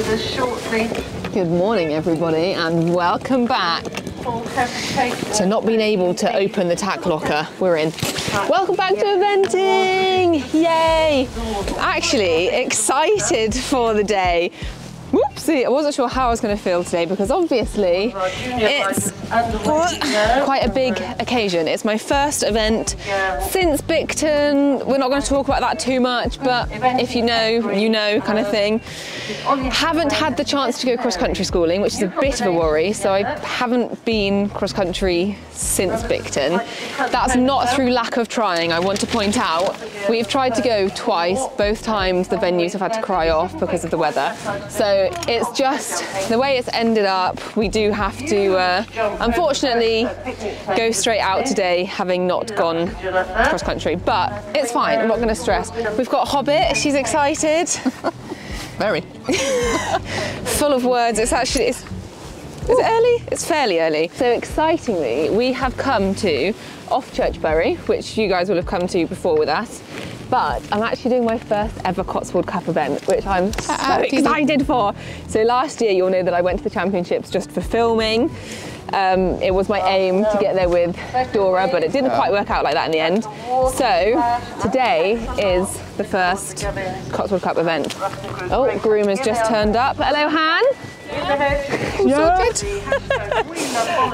with us shortly. Good morning, everybody, and welcome back to not being able to open the tack locker we're in. Welcome back to eventing! Yay! Actually, excited for the day. Whoopsie, I wasn't sure how I was going to feel today because obviously it's quite a big occasion. It's my first event since Bicton. We're not going to talk about that too much, but if you know, you know, kind of thing. Haven't had the chance to go cross country schooling, which is a bit of a worry. So I haven't been cross country since Bicton. That's not through lack of trying, I want to point out. We've tried to go twice, both times the venues have had to cry off because of the weather. So it's just the way it's ended up, we do have to, uh, unfortunately, go straight out today having not gone cross country. But it's fine, I'm not going to stress. We've got Hobbit, she's excited. Very. Full of words, it's actually, it's is it early? It's fairly early. So excitingly, we have come to Offchurch Bury, which you guys will have come to before with us. But I'm actually doing my first ever Cotswold Cup event, which I'm so excited for. So last year, you'll know that I went to the championships just for filming. Um, it was my aim to get there with Dora, but it didn't quite work out like that in the end. So today is the first Cotswold Cup event. Oh, groom has just turned up. Hello, Han. Yeah.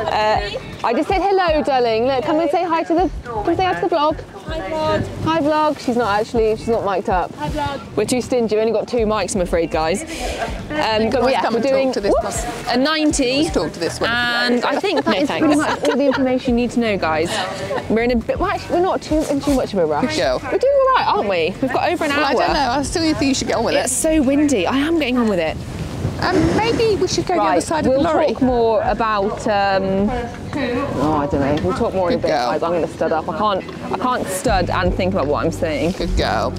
Uh, I just said hello, darling. Look, come and say hi to the. Come say hi to the vlog. Hi vlog. Hi, vlog. She's not actually. She's not mic'd up. Hi vlog. We're too stingy. We've only got two mics, I'm afraid, guys. Um, but yeah, come we're and talk doing to this whoops, a 90. Talk to this one. And I think that is pretty much all the information you need to know, guys. We're in a bit. Well, actually, we're not too in too much of a rush. Good girl. We're doing all right, aren't we? We've got over an well, hour. I don't know. I still think you should get on with It's it. It's so windy. I am getting on with it. Um, maybe we should go the other side of we'll the lorry. We'll talk more about. Um, oh, I don't know. We'll talk more in a bit, girl. guys. I'm going to stud up. I can't. I can't stud and think about what I'm saying. Good girl.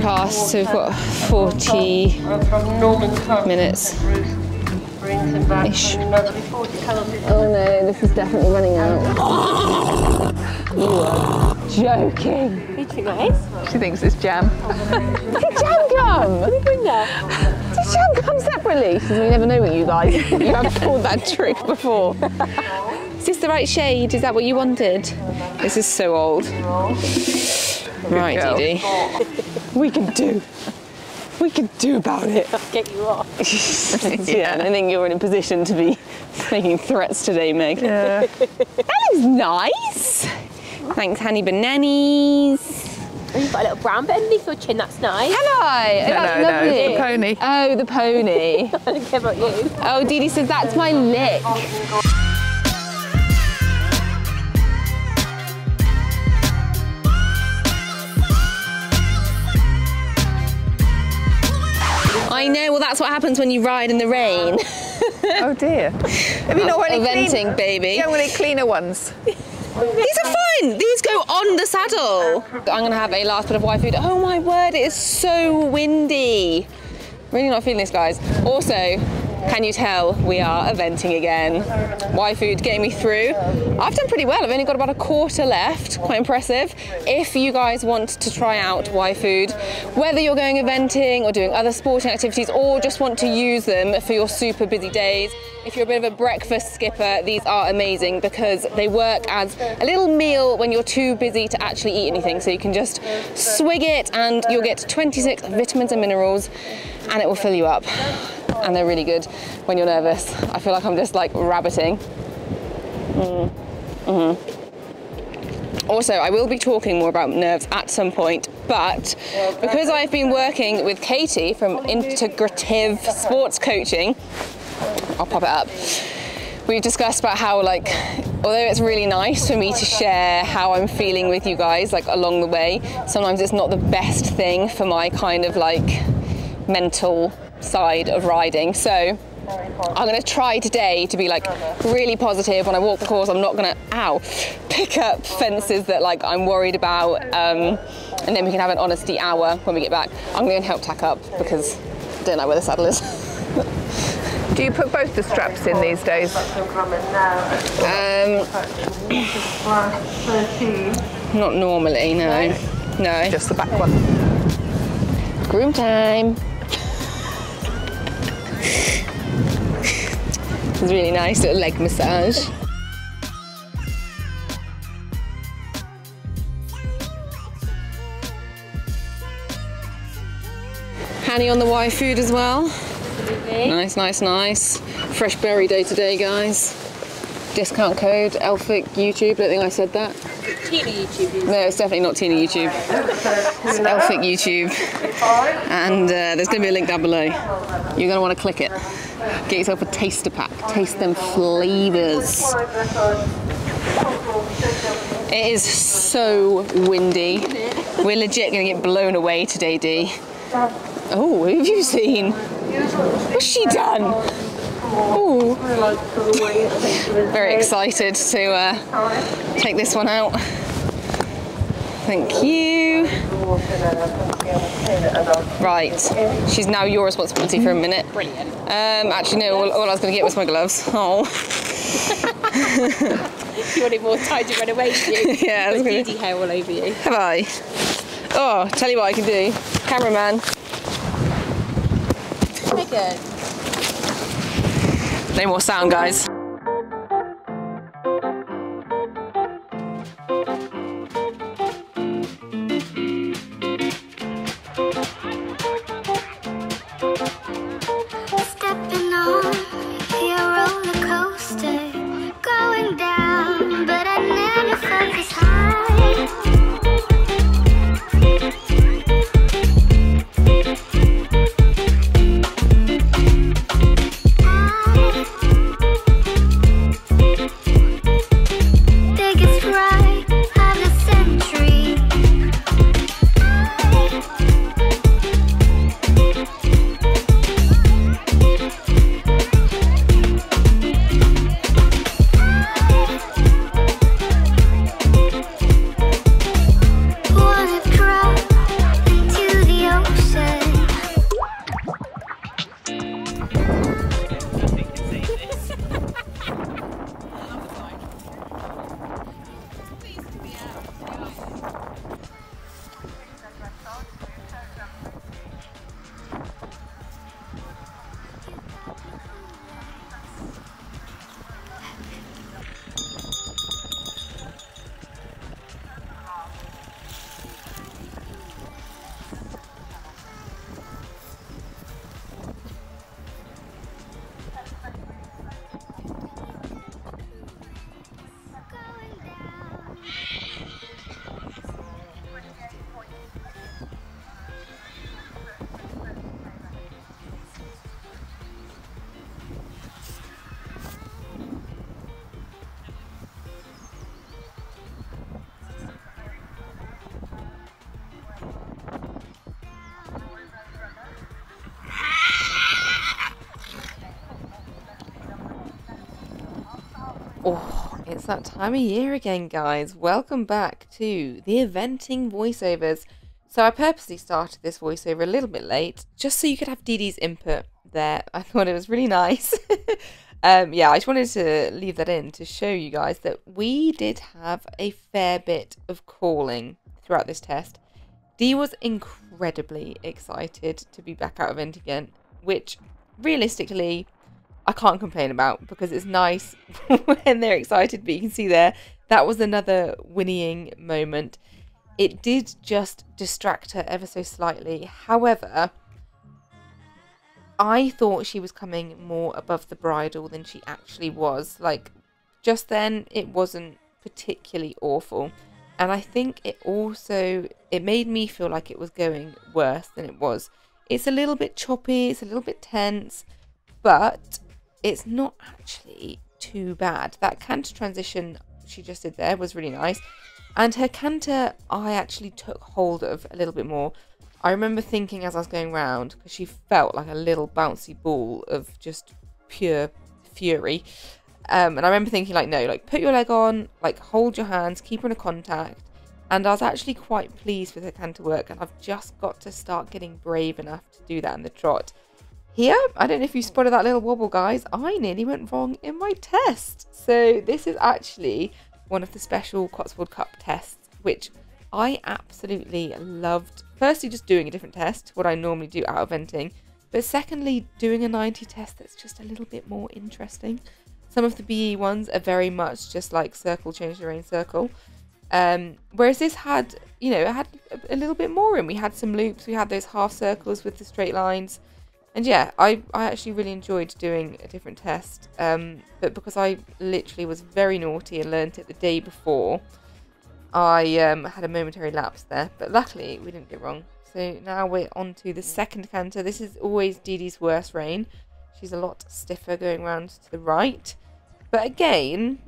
Ten past, so we've got 40 From Norman Cup. minutes. Brings him back Ish. from another 40 calories. Oh no, this is definitely running out. You are joking. She thinks it's jam. Did jam gum? We bring that? Did jam come separately? Says, we never know with you guys. You have pulled that trick before. Is this the right shade? Is that what you wanted? This is so old. Right, girl. Dee Dee. We can do. We can do about it. Get you off. yeah, and I think you're in a position to be making threats today, Meg. Yeah. That is nice. Thanks, honey bananas. Oh, you've got a little brown bit underneath your chin. That's nice. Hello. No, oh, That's no, no, lovely. it's the pony. Oh, the pony. I don't care about you. oh, Dee Dee says that's my lick. That's what happens when you ride in the rain. Oh dear. Have you not got any Eventing, clean- baby. Haven't got any cleaner ones? These are fine. These go on the saddle. I'm gonna have a last bit of Yfood. Oh my word, it is so windy. Really not feeling this, guys. Also, can you tell we are eventing again? Yfood getting me through. I've done pretty well. I've only got about a quarter left. Quite impressive. If you guys want to try out Yfood, whether you're going eventing or doing other sporting activities, or just want to use them for your super busy days. If you're a bit of a breakfast skipper, these are amazing because they work as a little meal when you're too busy to actually eat anything. So you can just swig it and you'll get 26 vitamins and minerals and it will fill you up. And they're really good when you're nervous. I feel like I'm just like rabbiting. Mm. Mhm. Also, I will be talking more about nerves at some point, but because I've been working with Katie from Integrative Sports Coaching, I'll pop it up. We've discussed about how like although it's really nice for me to share how I'm feeling with you guys like along the way, sometimes it's not the best thing for my kind of like mental side of riding. So I'm going to try today to be like really positive when I walk the course. I'm not going to, ow, pick up fences that like I'm worried about. Um, and then we can have an honesty hour when we get back. I'm going to help tack up because I don't know where the saddle is. Do you put both the straps in these days? Um, not normally, no. No. Just the back one. Groom time. It's really nice little leg massage. Hanny on the Yfood as well. Nice, nice, nice. Fresh berry day today, guys. Discount code Elphick YouTube. Don't think I said that. Tina YouTube. No, it's definitely not Tina YouTube. It's Elphick YouTube. And uh, there's going to be a link down below. You're going to want to click it. Get yourself a taster pack. Taste them flavours. It is so windy. We're legit to get blown away today, Dee. Oh, who have you seen? What's she done? Oh, very excited to uh, take this one out. Thank you. Right, she's now your responsibility for a minute. Brilliant. Um, actually, no, all, all I was going to get was my gloves. Oh, You wanted more time to run away, do you? Yeah, I was Put gonna- hair all over you. have I? Oh, tell you what I can do. Cameraman, Megan. no more sound, guys. That time of year again, guys. Welcome back to the eventing voiceovers. So I purposely started this voiceover a little bit late, just so you could have Dee Dee's input there. I thought it was really nice. um, yeah, I just wanted to leave that in to show you guys that we did have a fair bit of calling throughout this test. Dee was incredibly excited to be back out of Ent again, which realistically I can't complain about because it's nice when they're excited, but you can see there that was another whinnying moment. It did just distract her ever so slightly. However, I thought she was coming more above the bridle than she actually was. Like, just then, it wasn't particularly awful. And I think it also it made me feel like it was going worse than it was. It's a little bit choppy, it's a little bit tense, but it's not actually too bad. That canter transition she just did there was really nice. And her canter, I actually took hold of a little bit more. I remember thinking as I was going round, because she felt like a little bouncy ball of just pure fury. Um, and I remember thinking, like, no, like, put your leg on, like, hold your hands, keep her in a contact. And I was actually quite pleased with her canter work, and I've just got to start getting brave enough to do that in the trot. Here, I don't know if you spotted that little wobble, guys. I nearly went wrong in my test. So this is actually one of the special Cotswold Cup tests, which I absolutely loved. Firstly, just doing a different test, what I normally do out eventing. But secondly, doing a 90 test that's just a little bit more interesting. Some of the BE ones are very much just like circle, change the rein, circle. Um, whereas this had, you know, it had a, a little bit more in. We had some loops, we had those half circles with the straight lines. And yeah, I, I actually really enjoyed doing a different test. Um, but because I literally was very naughty and learnt it the day before, I um, had a momentary lapse there. But luckily, we didn't get wrong. So now we're on to the second canter. This is always Dee Dee's worst rein. She's a lot stiffer going round to the right. But again,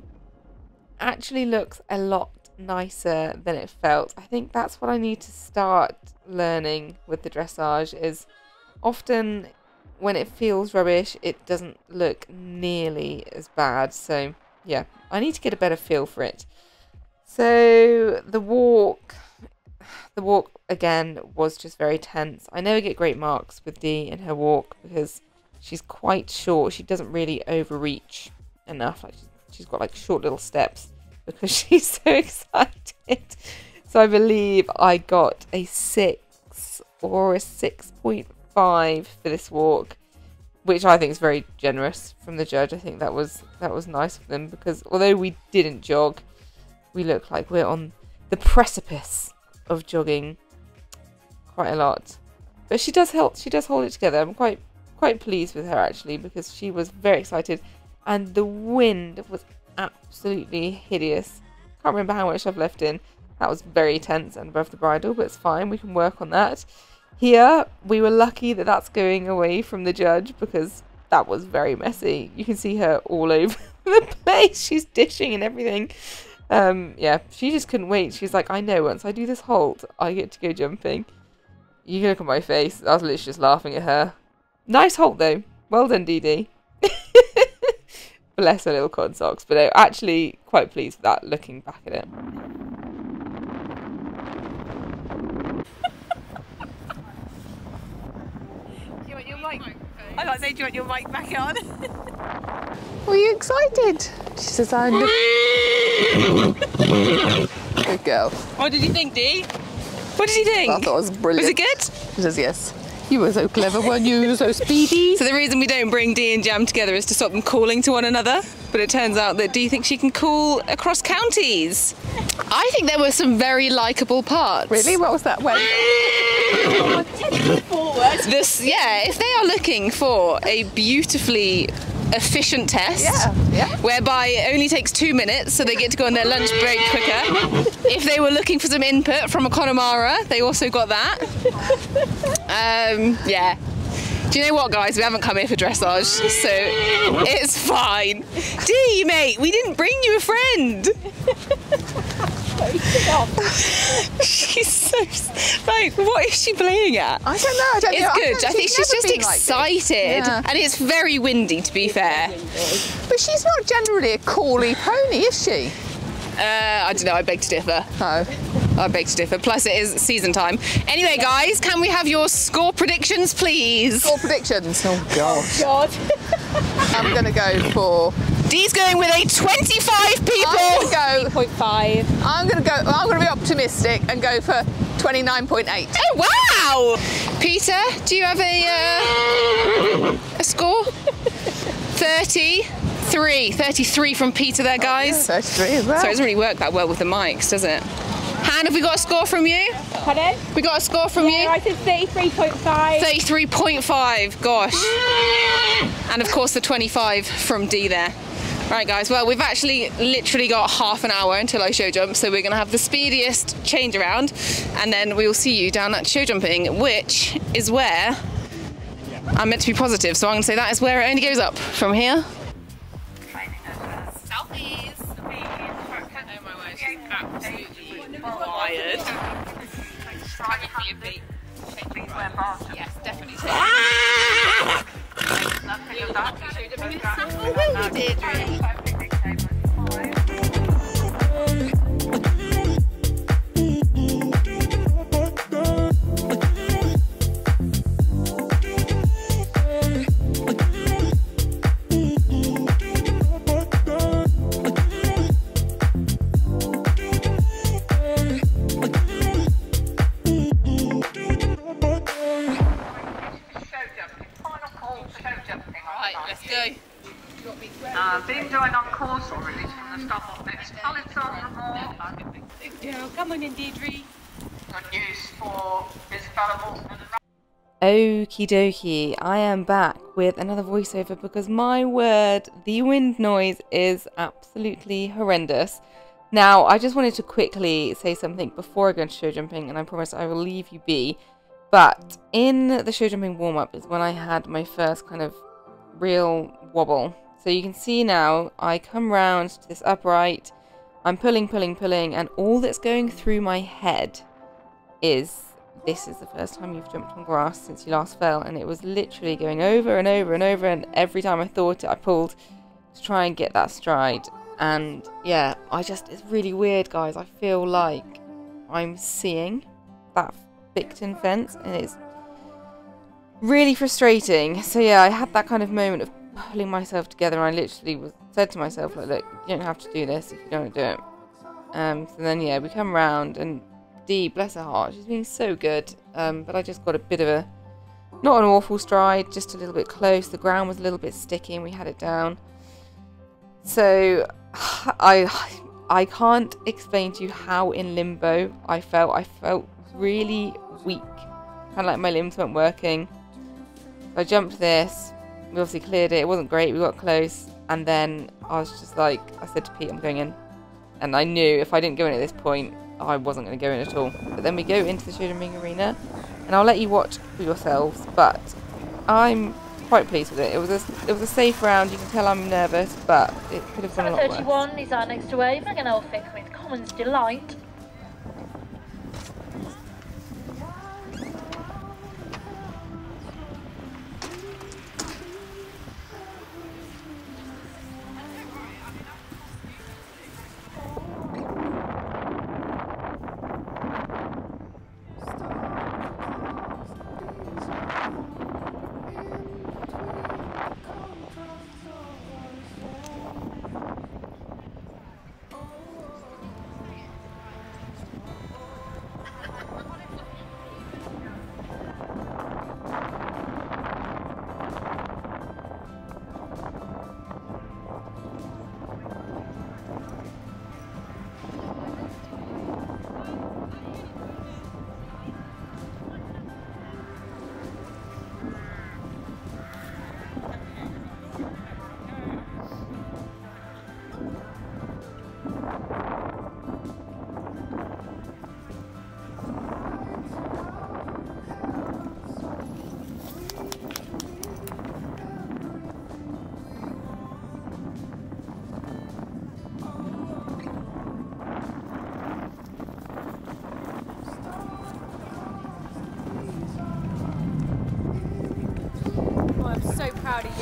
actually looks a lot nicer than it felt. I think that's what I need to start learning with the dressage is often when it feels rubbish, it doesn't look nearly as bad. So yeah, I need to get a better feel for it. So the walk, the walk again was just very tense. I never get great marks with Dee in her walk because she's quite short. She doesn't really overreach enough. Like she's, got like short little steps because she's so excited. So I believe I got a six or a six point five for this walk, which I think is very generous from the judge. I think that was that was nice of them because although we didn't jog, we look like we're on the precipice of jogging quite a lot. But she does help. She does hold it together. I'm quite quite pleased with her actually because she was very excited, and the wind was absolutely hideous. Can't remember how much I've left in. That was very tense and above the bridle, but it's fine. We can work on that. Here, we were lucky that that's going away from the judge because that was very messy. You can see her all over the place. She's dishing and everything. Um, yeah, she just couldn't wait. She's like, I know, once I do this halt, I get to go jumping. You can look at my face. I was literally just laughing at her. Nice halt, though. Well done, Dee. Bless her little cotton socks. But I'm actually quite pleased with that, looking back at it. Do you want your mic? I like say, do you want your mic back on? Were you excited? She says, I look. Good girl. What did you think, Dee? What did you think? I thought it was brilliant. Was it good? She says, yes. You were so clever, weren't you? You were so speedy. So the reason we don't bring Dee and Jam together is to stop them calling to one another. But it turns out that Dee thinks she can call across counties. I think there were some very likable parts. Really? What was that? Wait. This, yeah, if they are looking for a beautifully efficient test, Yeah, yeah. whereby it only takes two minutes, so they get to go on their lunch break quicker. if they were looking for some input from a Connemara, they also got that. Um, yeah. Do you know what, guys? We haven't come here for dressage, so it's fine. D, mate, we didn't bring you a friend. she's so like, what is she playing at? I don't know. I don't know. It's I good. don't- I think she's just been like excited, Yeah. and it's very windy. To be fair, But she's not generally a cally pony, is she? Uh, I don't know. I beg to differ. No. I beg to differ. Plus, it is season time. Anyway, guys, can we have your score predictions, please? Score predictions. Oh gosh. God. I'm gonna go for. Dee's going with a 25 people. I'm gonna go. 0.5. I'm gonna go. I'm gonna be optimistic and go for 29.8. Oh wow! Peter, do you have a uh, a score? 33. 33 from Peter there, oh, guys. 33 as well. Sorry, it doesn't really work that well with the mics, does it? Han, have we got a score from you? Pardon? We got a score from Yeah, I you? said 33.5. 33.5, gosh. And of course the 25 from D there. Right guys, well we've actually literally got half an hour until I show jump, so we're gonna have the speediest change around and then we will see you down at show jumping, which is where I'm meant to be positive, so I'm gonna say that is where it only goes up from here please. I know my wife's absolutely wired. Definitely a Yes, definitely. Nothing of. We did, really. Okie dokie, I am back with another voiceover because my word, the wind noise is absolutely horrendous. Now, I just wanted to quickly say something before I go into show jumping, and I promise I will leave you be. But in the show jumping warm up is when I had my first kind of real wobble. So you can see now, I come round to this upright, I'm pulling, pulling, pulling, and all that's going through my head is this is the first time you've jumped on grass since you last fell, and it was literally going over and over and over, and every time I thought it, I pulled to try and get that stride. And yeah, I just, it's really weird, guys. I feel like I'm seeing that Bicton fence, and it's really frustrating. So yeah, I had that kind of moment of pulling myself together, and I literally was said to myself, like, look, you don't have to do this if you don't do it. Um, so then yeah, we come round and Dee, bless her heart, she's been so good. Um, but I just got a bit of a, not an awful stride, just a little bit close. The ground was a little bit sticky and we had it down. So I, I can't explain to you how in limbo I felt. I felt really weak, kind of like my limbs weren't working. I jumped this. We obviously cleared it. It wasn't great. We got close, and then I was just like, I said to Pete, "I'm going in," and I knew if I didn't go in at this point, I wasn't going to go in at all. But then we go into the shooting ring arena, and I'll let you watch for yourselves. But I'm quite pleased with it. It was a it was a safe round. You can tell I'm nervous, but it could have gone a lot worse. 31 is our next away. Megan Elphick with Commons Delight.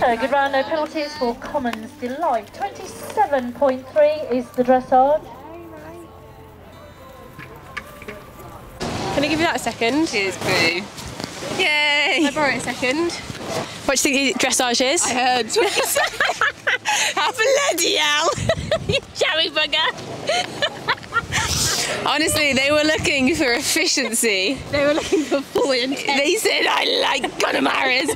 Proud of. So good round, no penalties for Commons Delight. 27.3 is the dressage. Can I give you that a second? Cheers, Boo. Can Yay! I borrow it a second? What do you think the dressage is? I heard what you said. Have a bloody hell. Cherry bugger. Honestly, they were looking for efficiency. They were looking for full intent. They said I like Connemara's.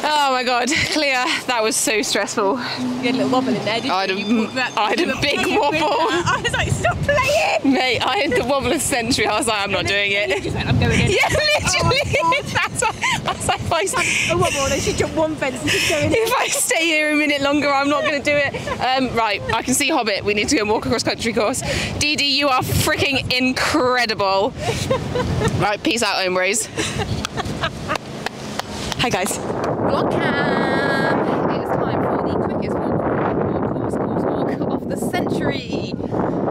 oh my god, Clea, that was so stressful. You had a little wobble in there, didn't I had a, you? I had a big wobble. I was like, stop playing! Mate, I had the wobble of century. I was like, I'm not doing it. went, I'm going in. Yeah, Oh literally. That's what, I was like, if I, A wobble, they should jump one fence and keep going. if I stay here a minute longer, I'm not going to do it. Um, right, I can see Hobbit. We need to go and walk across country course. Dee Dee, you are freaking incredible. right, peace out, hombres. Hi guys. Vlog cam! It's time for the quickest walk, walk course, course walk of the century.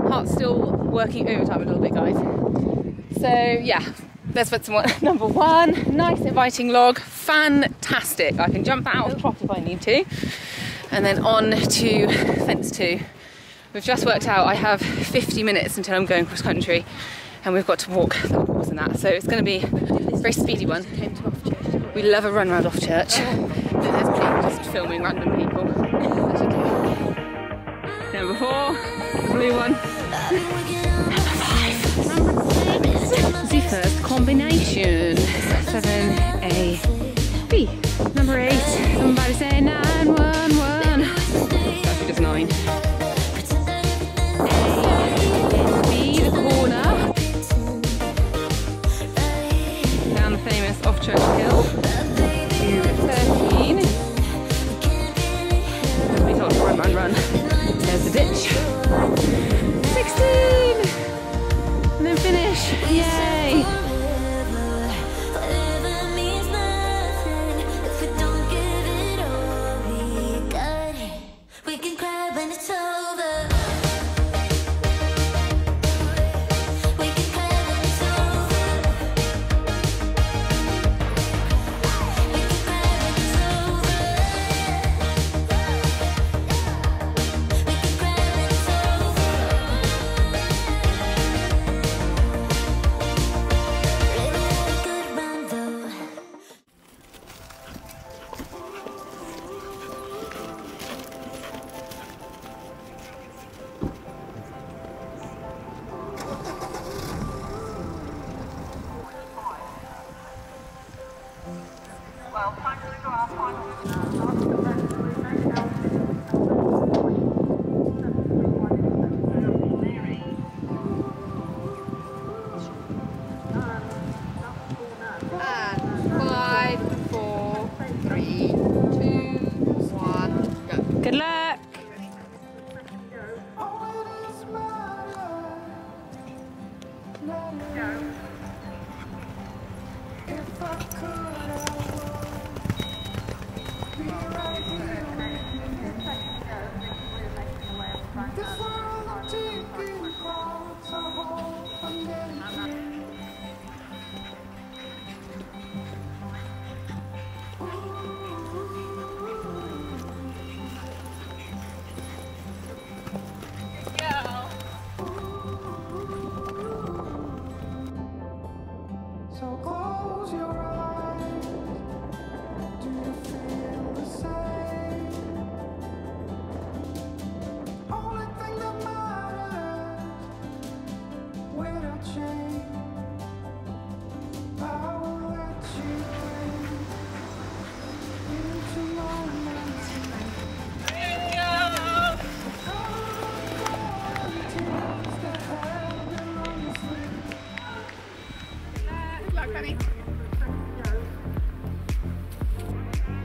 Heart's still working overtime a little bit, guys. So yeah, let's put some one. Number one, nice inviting log, fantastic. I can jump out of the trot if I need to, and then on to fence two. We've just worked out I have 50 minutes until I'm going cross country, and we've got to walk that. So it's going to be a very speedy one. We love a run round Offchurch. But there's Pete just filming random people. Number four, the blue one. Number five. The first combination. Seven. Eight.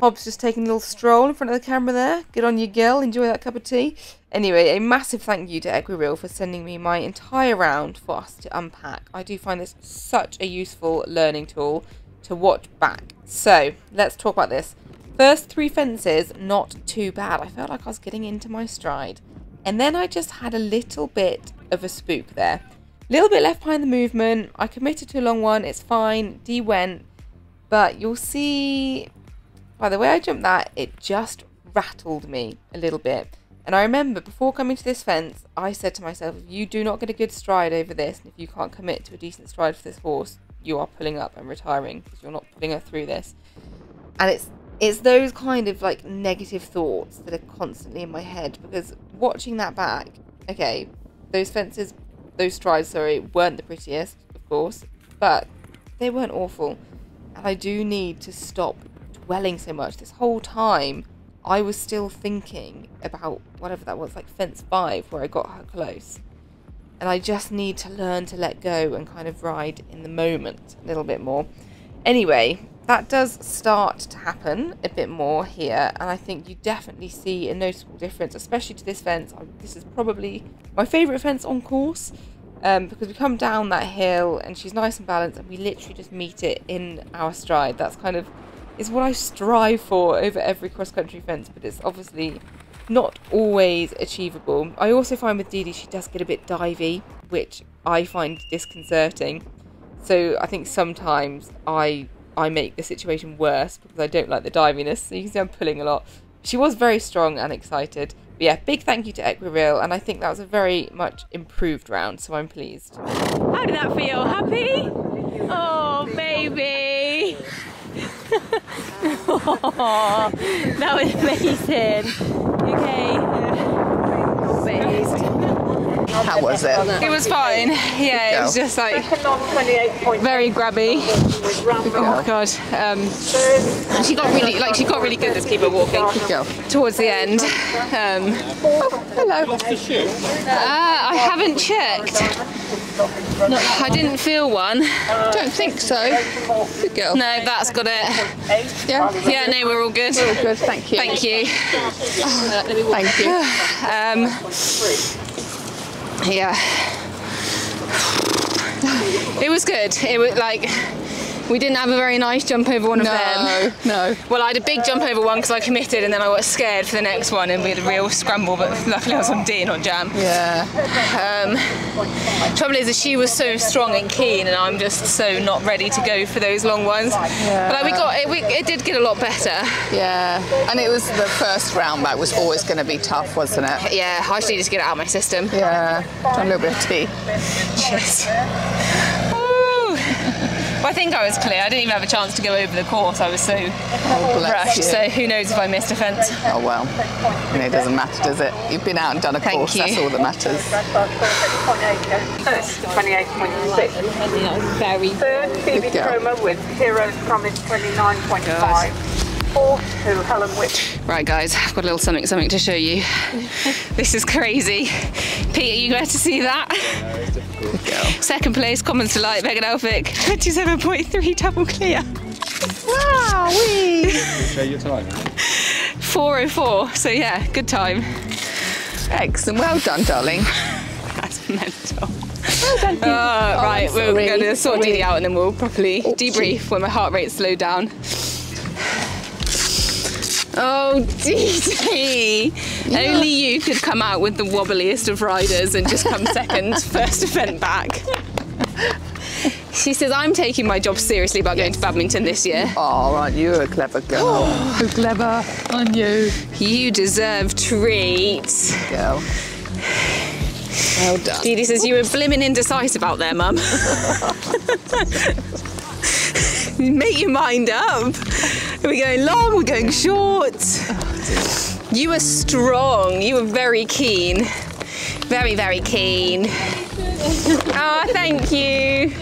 Hobbs just taking a little stroll in front of the camera there. Good on you, girl. Enjoy that cup of tea. Anyway, a massive thank you to Equireel for sending me my entire round for us to unpack. I do find this such a useful learning tool to watch back. So, let's talk about this. First three fences, not too bad. I felt like I was getting into my stride. And then I just had a little bit of a spook there. Little bit left behind the movement. I committed to a long one. It's fine. D went. But you'll see by the way I jumped that, it just rattled me a little bit. And I remember before coming to this fence, I said to myself, if you do not get a good stride over this, and if you can't commit to a decent stride for this horse, you are pulling up and retiring because you're not putting her through this. And it's it's those kind of like negative thoughts that are constantly in my head because watching that back, okay, those fences, those strides, sorry, weren't the prettiest, of course, but they weren't awful. And I do need to stop dwelling so much. This whole time, I was still thinking about whatever that was, like fence five, where I got her close. And I just need to learn to let go and kind of ride in the moment a little bit more. Anyway, that does start to happen a bit more here, and I think you definitely see a noticeable difference, especially to this fence. This is probably my favourite fence on course um, because we come down that hill and she's nice and balanced, and we literally just meet it in our stride. That's kind of is what I strive for over every cross country fence, but it's obviously not always achievable. I also find with Dee Dee she does get a bit divey, which I find disconcerting. So I think sometimes I I make the situation worse because I don't like the diviness. So you can see I'm pulling a lot. She was very strong and excited. But yeah, big thank you to Equireel, and I think that was a very much improved round, so I'm pleased. How did that feel? Happy? Oh, baby. Oh, that was amazing. Okay. Amazed. How was it? It was fine. Yeah, it was just like very grabby. Oh god. Um, she got really like she got really good as keeper walking Go. towards the end. Um, Hello. uh, I haven't checked. I didn't feel one. Don't think so. Good girl. No, that's got it. Yeah. Yeah, no, we're all good. Good. Thank you. Thank you. Thank you. Um, yeah. It was good. It was like we didn't have a very nice jump over one of them. No. No. Well, I had a big jump over one because I committed, and then I got scared for the next one, and we had a real scramble. But luckily, I was on D, not Jam. Yeah. Um, trouble is that she was so strong and keen, and I'm just so not ready to go for those long ones. Yeah. But like, we got it. We, it did get a lot better. Yeah. And it was the first round back was always going to be tough, wasn't it? Yeah, I just needed to get it out of my system. Yeah. A little bit of tea. Cheers. Woo. Well, I think I was clear. I didn't even have a chance to go over the course. I was so Oh, rushed. you. So who knows if I missed a fence? Oh well. You know, it doesn't matter, does it? You've been out and done a Thank course. you. That's all that matters. 28.6. Very. Third, Phoebe Good. Cromer with Heroes Promise 29.5. Fourth to Helen Whip. Right, guys, I've got a little something, something to show you. this is crazy. Pete, are you glad to see that? Good girl. Second place, Commons Delight, Megan Elphick, 27.3 double clear. Wow. Wee. Share your time. 404. So yeah, good time. Excellent. Well done, darling. That's mental. Well done, uh, right, we're sorry. going to sort Sorry. Didi out and then we'll properly debrief when my heart rate's slowed down. Oh, Didi! Only you could come out with the wobbliest of riders and just come second, first event back. She says, I'm taking my job seriously about going to badminton this year. Oh, aren't you a clever girl? so clever. On you. You deserve treats. Girl. Well done. Didi says, You were blimmin' indecisive out there, mum. Make your mind up. Are we going long? We're going short. You were strong. You were very keen. Very, very keen. Oh, thank you.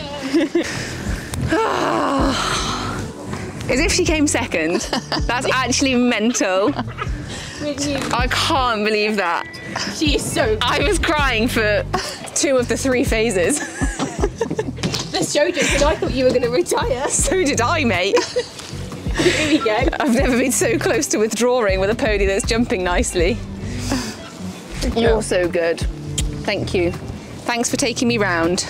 Ah. As if she came second. That's actually mental. I can't believe that. She is so. I was crying for two of the three phases. This showed us, and I thought you were going to retire. So did I, mate. Here we go. I've never been so close to withdrawing with a pony that's jumping nicely. You're so good. Thank you. Thanks for taking me round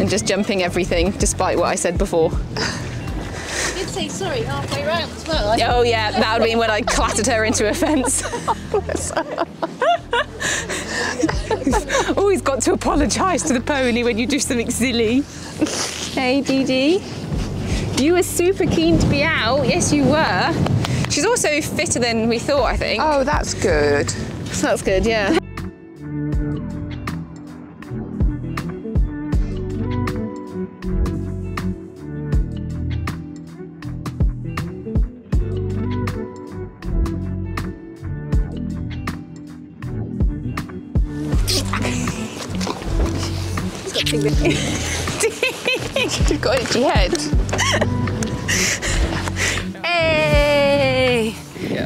and just jumping everything, despite what I said before. You did say sorry halfway round as well. I Oh yeah, that would have been when I clattered her into a fence. Oh, Always got to apologise to the pony when you do something silly. Hey, Dee Dee. You were super keen to be out. Yes, you were. She's also fitter than we thought, I think. Oh, that's good. So that's good, yeah. You've got itchy head. Hey!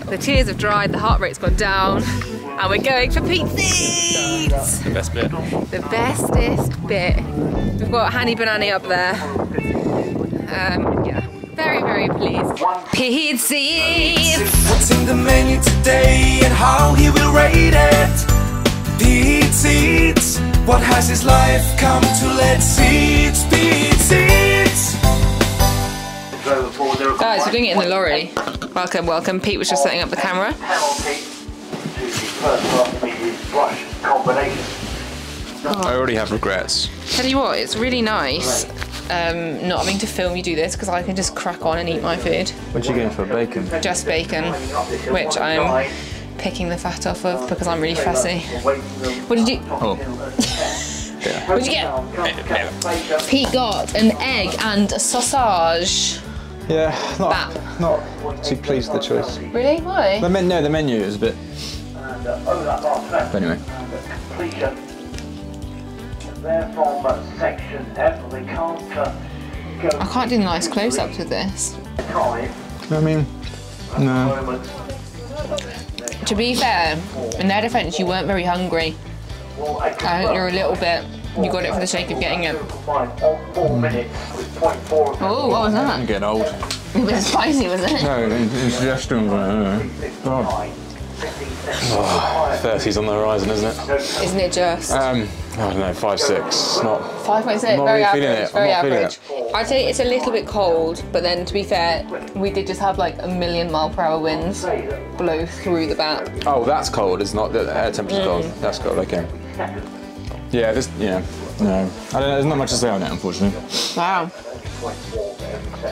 The tears have dried, the heart rate's gone down, and we're going for Pete's seats! The best bit. The bestest bit. We've got Hanny Banani up there. Um, yeah, very, very pleased. Pete's seats! What's in the menu today and how he will rate it? Pete Eats. What has his life come to? Let's see. It's Pete Eats. Guys, we're doing it in the lorry. Welcome, welcome. Pete was just setting up the camera. I already have regrets. Tell you what, it's really nice um, not having to film you do this because I can just crack on and eat my food. What are you going for? Bacon? Just bacon, which I'm picking the fat off of because I'm really fussy. What did you? Oh. What did you get? Pete got an egg and a sausage. Yeah, not, Bap. not too pleased with the choice. Really? Why? The men, no, the menu is a bit. But anyway. They're from section F. They can't go I can't do nice close-ups with this. I mean, no. Moment. To be fair, in their defence, you weren't very hungry. I I think you're a little bit. You got it for the sake of getting it. Fine, on four minutes with point four. Oh, what was that? I'm getting old. A bit spicy, was it? No, indigestion. Uh, God. Oh, 30's on the horizon, isn't it? Isn't it just? Um, Oh, I don't know, five six. Not. Five point six, Not very really feeling average, it. I'm very not feeling average. I'd say it's a little bit cold, but then to be fair, we did just have like a million mile per hour winds blow through the bat. Oh, that's cold. It's not the air temperature's mm. cold. That's cold. Okay. Yeah. This. Yeah. No. I don't know. There's not much to say on it, unfortunately. Wow.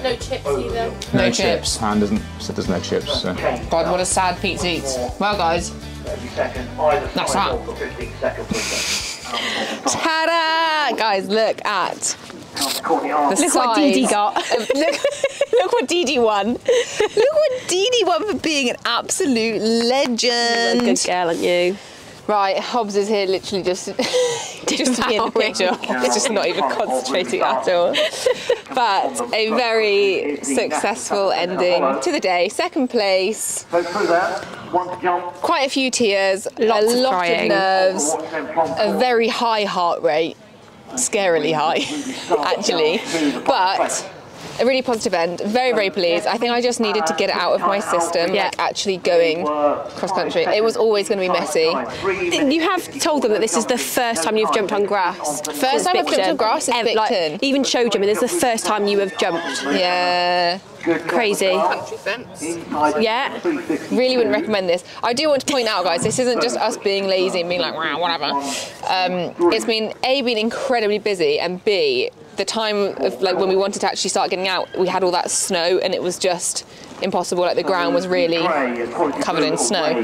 No chips either. No chips. Han doesn't said there's no chips. So. God, what a sad pizza eats. Well, guys, that's that. Ta-da! Guys, look at the Look what Dee Dee got. look, look what Dee Dee won. Look what Dee Dee won for being an absolute legend. Good girl, aren't you? Right, Hobbs is here literally just just to be in the picture. He's just not even concentrating at all. But a very successful ending to the day. Second place, So through that, one to jump. quite a few tears, Lots a lot crying. of nerves, a very high heart rate, scarily high, actually. But a really positive end. Very, very pleased. I think I just needed to get it out of my system, Yeah. like actually going cross country. It was always going to be messy. You have told them that this is the first time you've jumped on grass. First time I've jumped on grass since Ever, like, Bicton. even show jumping, this is the first time you have jumped. Yeah. Crazy. Yeah. Really wouldn't recommend this. I do want to point out, guys, this isn't just us being lazy and being like, "Rah, whatever. Um, it's been A, been incredibly busy, and B, the time of like when we wanted to actually start getting out, we had all that snow and it was just impossible. Like the ground was really covered in snow.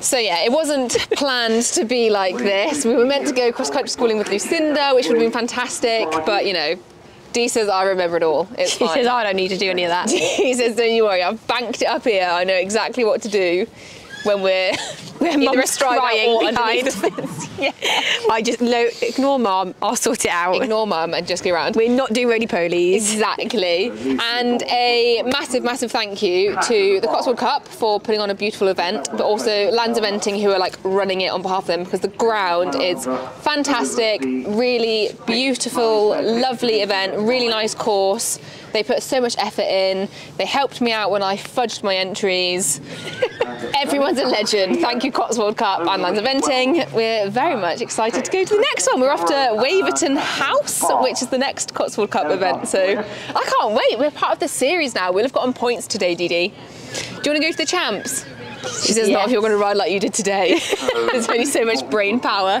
So yeah, it wasn't planned to be like this. We were meant to go cross country schooling with Lucinda, which would have been fantastic, but you know, Dee says I remember it all. It's She fine. says, I don't need to do any of that. he says, don't you worry, I've banked it up here. I know exactly what to do when we're either mum's astride that crying or behind. yeah. I just, no, ignore mum, I'll sort it out. Ignore mum and just go around. We're not doing roly polies. Exactly. And a massive, massive thank you to the Cotswold Cup for putting on a beautiful event, but also Lands Eventing who are like running it on behalf of them because the ground is fantastic, really beautiful, lovely event, really nice course. They put so much effort in. They helped me out when I fudged my entries. Everyone's a legend. Thank you, Cotswold Cup and Lands Eventing. We're very much excited to go to the next one. We're off to Waverton House, which is the next Cotswold Cup event. So I can't wait. We're part of the series now. We'll have gotten points today, Dee Dee. Do you want to go to the champs? She says not if you're going to ride like you did today. There's only so much brain power.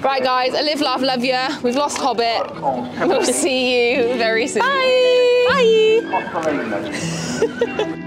Right, guys, I live, laugh, love you. We've lost Hobbit. We'll see you very soon. Bye. Bye.